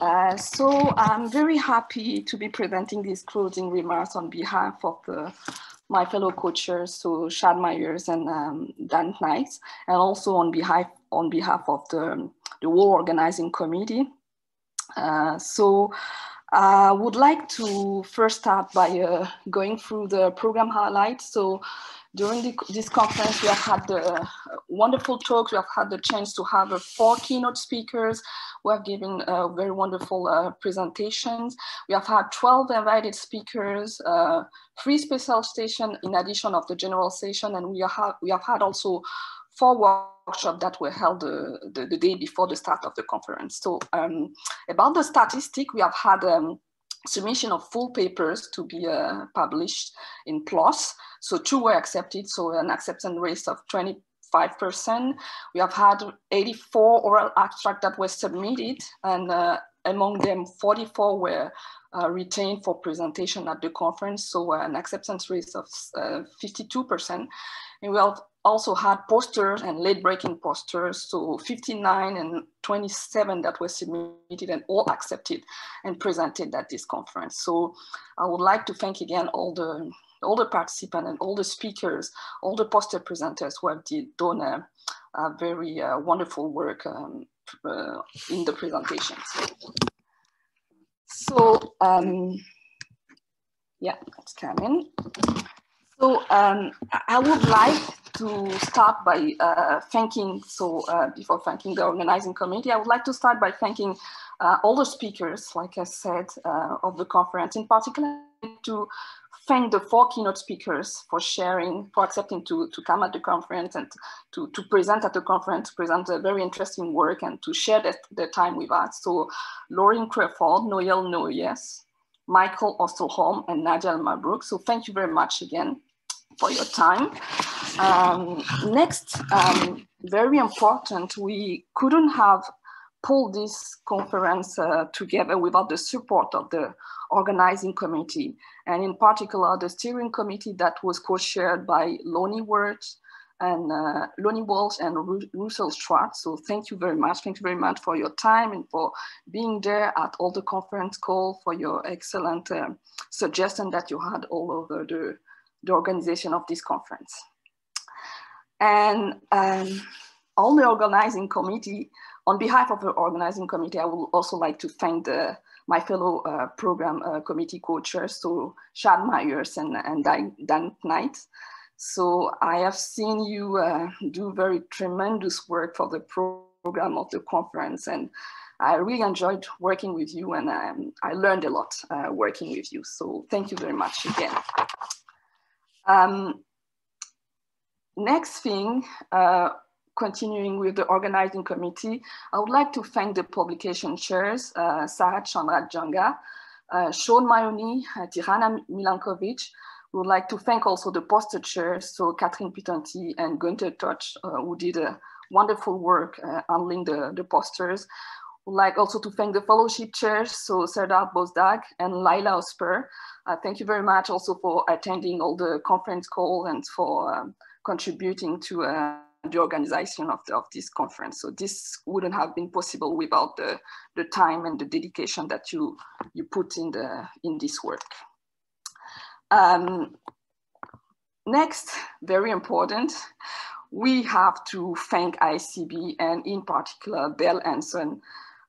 Uh, so I'm very happy to be presenting these closing remarks on behalf of the, my fellow co-chairs, so Chad Myers and um, Dan Knight, and also on behalf, on behalf of the, the whole organizing committee. Uh, so I would like to first start by uh, going through the program highlights. So during the, this conference, we have had the wonderful talks. We have had the chance to have uh, four keynote speakers who have given uh, very wonderful uh, presentations. We have had 12 invited speakers, uh, three special sessions in addition of the general session, and we have, we have had also four workshops that were held the, the, the, day before the start of the conference. So um, about the statistic, we have had um, submission of full papers to be uh, published in PLOS. So two were accepted, so an acceptance rate of 25%. We have had 84 oral abstracts that were submitted, and uh, among them 44 were uh, retained for presentation at the conference, so an acceptance rate of 52%. Uh, and we have also had posters and late breaking posters, so 59 and 27 that were submitted and all accepted and presented at this conference. So I would like to thank again all the all the participants and all the speakers, all the poster presenters who have done a, a very uh, wonderful work um, uh, in the presentations. So um, yeah, let's come in. So um, I would like to start by uh, thanking, so uh, before thanking the organizing committee, I would like to start by thanking uh, all the speakers, like I said, uh, of the conference, in particular to thank the four keynote speakers for sharing, for accepting to, to come at the conference and to, to present at the conference, present a very interesting work and to share that, time with us. So Lorin Crawford, Noelle Noyes, Michael Osterholm, and Nadia Mabrouk. So thank you very much again for your time. Um, next, um, very important, we couldn't have pulled this conference uh, together without the support of the organizing committee, and in particular, the steering committee that was co-chaired by Lonnie Wirtz and uh, Lonnie Walsh and Ru Russell Stratt. So thank you very much. Thank you very much for your time and for being there at all the conference call, for your excellent uh, suggestion that you had all over the, the organization of this conference. And um, all the organizing committee, on behalf of the organizing committee, I would also like to thank the, my fellow uh, program uh, committee co-chairs, so Chad Myers and, and Dan Knight. So I have seen you uh, do very tremendous work for the program of the conference and I really enjoyed working with you and um, I learned a lot uh, working with you. So thank you very much again. Um, next thing, uh, continuing with the organizing committee, I would like to thank the publication chairs, uh, Sarath Chandra Janga, uh, Shaun Mahony, uh, Tijana Milenkovic. We would like to thank also the poster chairs, so Catherine Pitanti and Gunther Touch, uh, who did a wonderful work uh, handling the, the posters. Would like also to thank the fellowship chairs, so Serdar Bozdag and Layla Oesper. Uh, thank you very much also for attending all the conference call and for um, contributing to uh, the organization of, the, of this conference. So this wouldn't have been possible without the, the time and the dedication that you, you put in, the, in this work. Um, next, very important, we have to thank ISCB and in particular Bell Hanson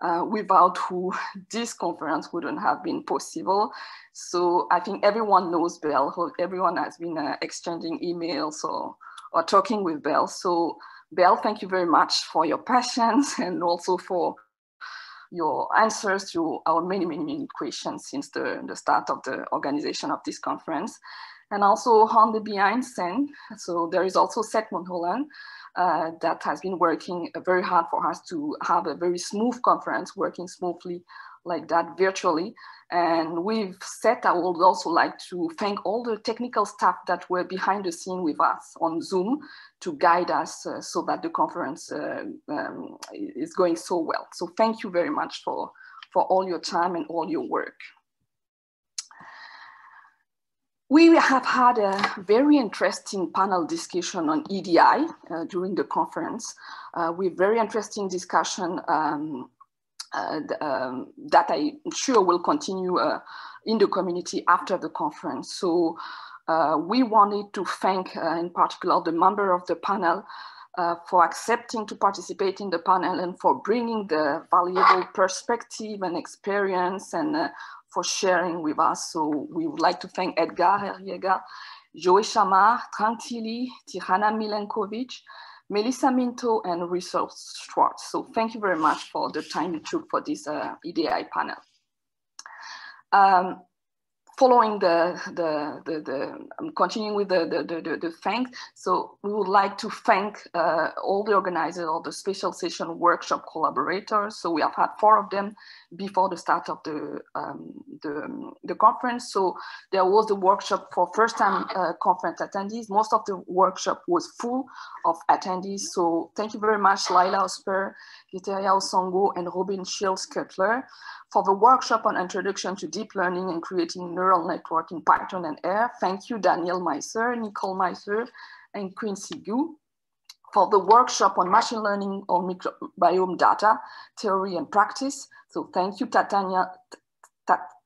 uh, without who this conference wouldn't have been possible. So I think everyone knows Bell, everyone has been uh, exchanging emails or, or talking with Belle. So Belle, thank you very much for your patience and also for your answers to our many, many, many questions since the, the start of the organization of this conference. And also on the behind scene, so there is also Seth Mulholland, uh, that has been working very hard for us to have a very smooth conference, working smoothly like that virtually. And we've set, I would also like to thank all the technical staff that were behind the scene with us on Zoom to guide us uh, so that the conference uh, um, is going so well. So thank you very much for, for all your time and all your work. We have had a very interesting panel discussion on EDI uh, during the conference uh, with very interesting discussion um, uh, that I'm sure will continue uh, in the community after the conference. So uh, we wanted to thank uh, in particular the member of the panel uh, for accepting to participate in the panel and for bringing the valuable perspective and experience and uh, for sharing with us. So we would like to thank Edgar Herriega, Joey Shamar, Tranquili, Tijana Milenkovic, Melissa Minto, and Russell Schwartz. So thank you very much for the time you took for this uh, EDI panel. Um, following the, the, the, the um, continuing with the, the, the, the, thanks, so we would like to thank uh, all the organizers all the special session workshop collaborators. So we have had four of them before the start of the, um, the, the, conference. So there was the workshop for first time uh, conference attendees. Most of the workshop was full of attendees. So thank you very much, Layla Oesper, Giteria Osongo, and Robin Shields Cutler for the workshop on introduction to deep learning and creating neural network in Python and R. Thank you, Daniel Meiser, Nicole Meiser, and Quincy Gu. For the workshop on machine learning on microbiome data, theory and practice. So thank you, Tatiana,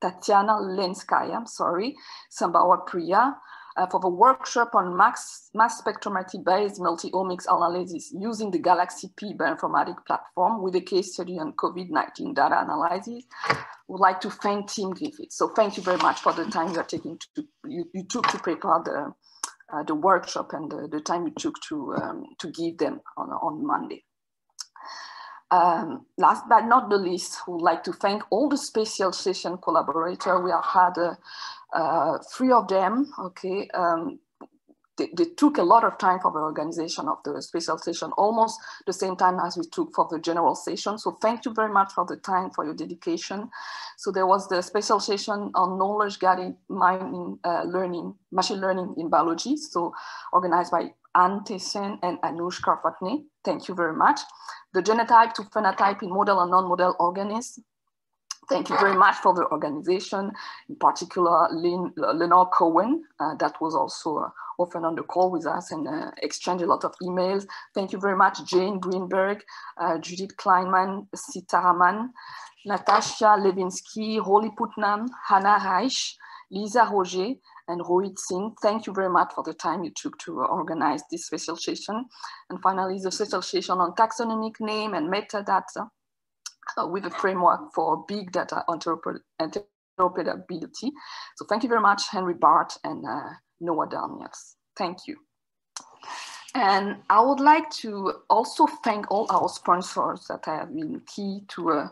Tatiana Lenskaya, I'm sorry, Sambhawa Priya, uh, for the workshop on mass, mass spectrometry-based multi-omics analysis using the Galaxy P bioinformatics platform with a case study on COVID-19 data analysis. Would like to thank Tim Griffin. So thank you very much for the time you're taking to, you, you took to prepare the, uh, the workshop and the, the, time you took to, um, to give them on, on Monday. Um, last but not the least, would like to thank all the special session collaborators. We have had uh, uh, three of them, okay, um, they, they, took a lot of time for the organization of the special session, almost the same time as we took for the general session. So thank you very much for the time, for your dedication. So there was the special session on knowledge gathering, mining, uh, learning, machine learning in biology. So organized by Anne Thessen and Anuj Karpatne. Thank you very much. The genotype to phenotype in model and non-model organisms. Thank you very much for the organization, in particular Lynn, Lenore Cowen, uh, that was also uh, often on the call with us and uh, exchanged a lot of emails. Thank you very much, Jane Greenberg, uh, Judith Kleinman, Sitaraman, Natasha Levinsky, Holly Putnam, Hannah Reich, Lisa Roger, and Rohit Singh. Thank you very much for the time you took to organize this special session. And finally, the special session on taxonomic name and metadata uh, with a framework for big data interoperability. So thank you very much, Henry Bart and uh, Noah Daniels. Thank you. And I would like to also thank all our sponsors that have been key to uh,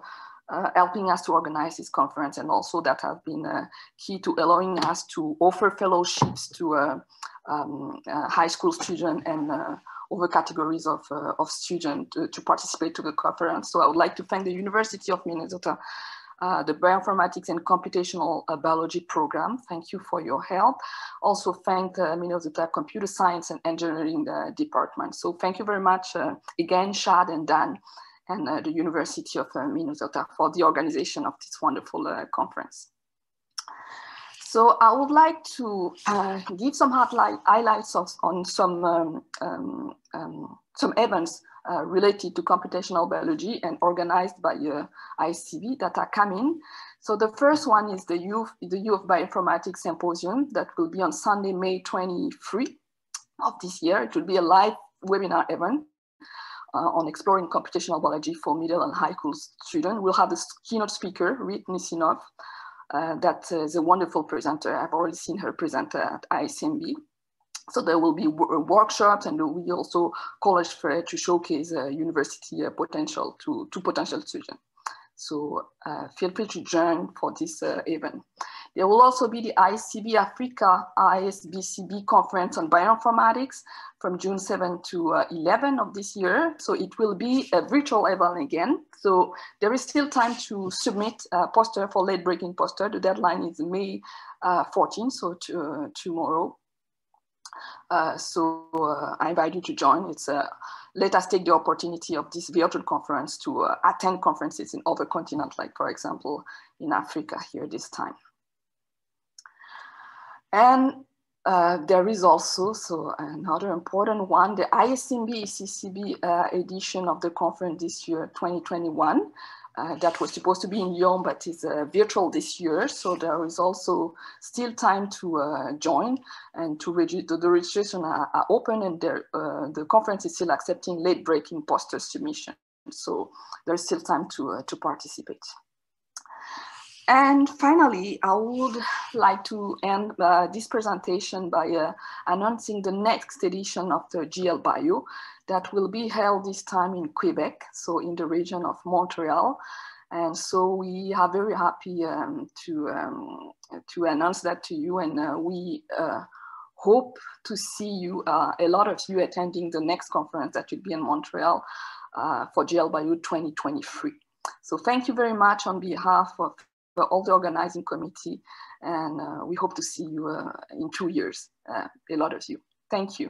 uh, helping us to organize this conference and also that have been uh, key to allowing us to offer fellowships to uh, um, uh, high school students and other categories of, uh, of students to, to, participate to the conference. So I would like to thank the University of Minnesota, uh, the Bioinformatics and Computational uh, Biology program. Thank you for your help. Also thank the Minnesota Computer Science and Engineering uh, Department. So thank you very much uh, again, Chad and Dan and uh, the University of Minnesota for the organization of this wonderful conference. So I would like to uh, give some highlights of, on some, um, um, um, some events uh, related to computational biology and organized by uh, ISCB that are coming. So the first one is the U, the U of Bioinformatics Symposium that will be on Sunday, May 23 of this year. It will be a live webinar event uh, on exploring computational biology for middle and high school students. We'll have the keynote speaker, Ruth Nussinov, uh, that is a wonderful presenter. I've already seen her present at ISMB. So there will be workshops and we also college fair to showcase uh, university uh, potential to, to potential students. So uh, feel free to join for this uh, event. There will also be the ISCB Africa ASBCB conference on bioinformatics from June 7 to uh, 11 of this year. So it will be a virtual event again. So there is still time to submit a poster for late breaking poster. The deadline is May uh, 14, so to, uh, tomorrow. Uh, so uh, I invite you to join. It's let us take the opportunity of this virtual conference to uh, attend conferences in other continents, like for example, in Africa here this time. And uh, there is also, so another important one, the ISMB ECCB edition of the conference this year, 2021, uh, that was supposed to be in Lyon, but is uh, virtual this year. So there is also still time to uh, join and to register. The registration are, are open and uh, the conference is still accepting late breaking poster submission. So there's still time to, uh, to participate. And finally, I would like to end uh, this presentation by announcing the next edition of the GL Bio that will be held this time in Quebec, so in the region of Montreal. And so we are very happy um, to, um, to announce that to you and uh, we uh, hope to see you, uh, a lot of you attending the next conference that will be in Montreal uh, for GL Bio 2023. So thank you very much on behalf of all the organizing committee. And uh, we hope to see you uh, in two years, uh, a lot of you. Thank you.